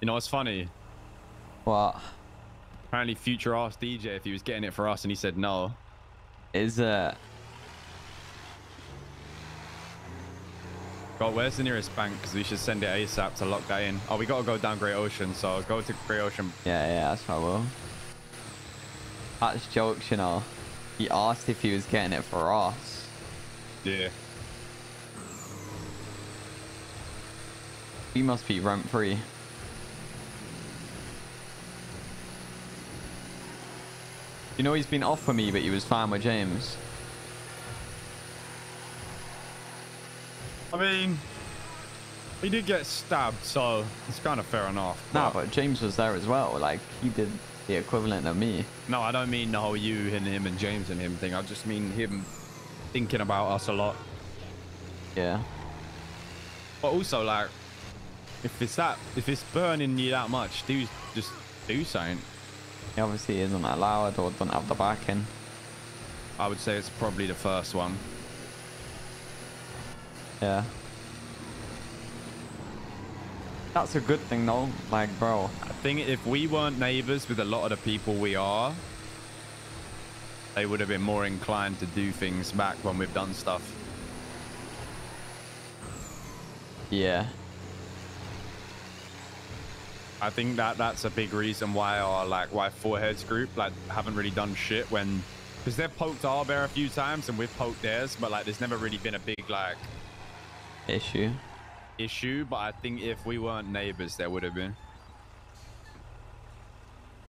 You know it's funny? What Apparently, Future asked DJ if he was getting it for us, and he said no. is it? God, where's the nearest bank? Because we should send it ASAP to lock that in. Oh, we got to go down Great Ocean, so go to Great Ocean. Yeah, yeah, that's what I will. That's jokes, you know. He asked if he was getting it for us. Yeah. We must be rent You know he's been off for me, but he was fine with James. I mean, he did get stabbed, so it's kind of fair enough. Nah, but James was there as well. Like he did the equivalent of me. No, I don't mean the whole you and him and James and him thing. I just mean him thinking about us a lot. Yeah. But also, like, if it's that, if it's burning you that much, do just do something. He obviously isn't allowed or doesn't have the backing. I would say it's probably the first one. Yeah. That's a good thing though. Like, bro. I think if we weren't neighbors with a lot of the people we are, they would have been more inclined to do things back when we've done stuff. Yeah. I think that that's a big reason why our like why Foreheads group like haven't really done shit when because they've poked our bear a few times and we've poked theirs, but like there's never really been a big like Issue. issue. But I think if we weren't neighbors, there would have been.